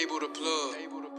Able to plug.